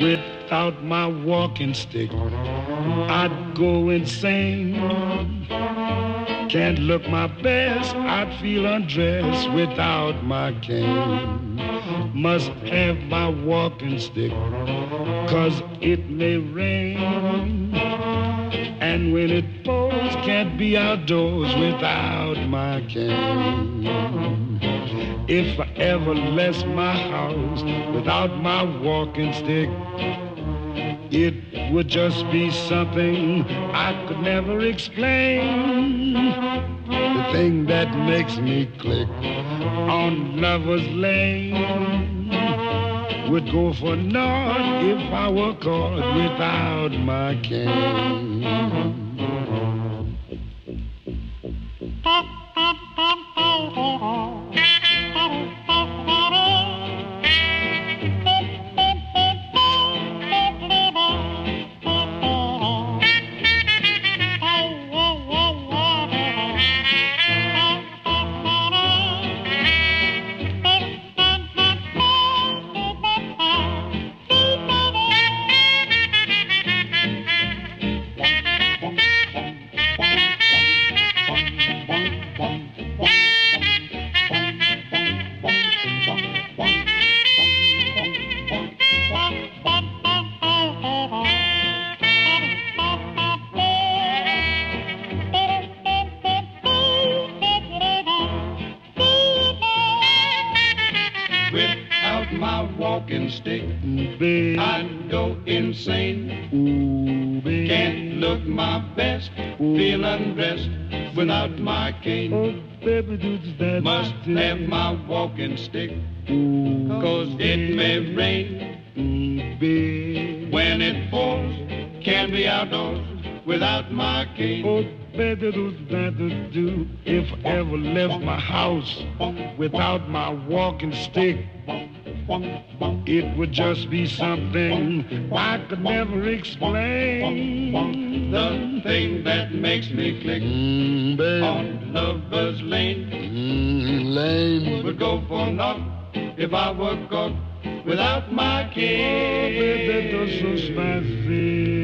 Without my walking stick, I'd go insane. Can't look my best, I'd feel undressed without my cane. Must have my walking stick, cause it may rain. And when it pours, can't be outdoors without my cane. If I ever left my house without my walking stick, it would just be something I could never explain. The thing that makes me click on Lover's Lane would go for naught if I were caught without my cane. Walking stick, Baby, I'd go insane. ooh. Can't look my best, feel undressed without my cane. Oh, baby, do that. Must have my walking stick, Ooh, cause it may rain. baby. When it pours, can't be outdoors without my cane. Oh, baby, do that do. If ever left my house without my walking stick, it would just be something I could never explain. The thing that makes me click Mm, baby. on Lover's Lane Mm, lame. would go for naught if I were caught without my Oh, baby, that's so spicy.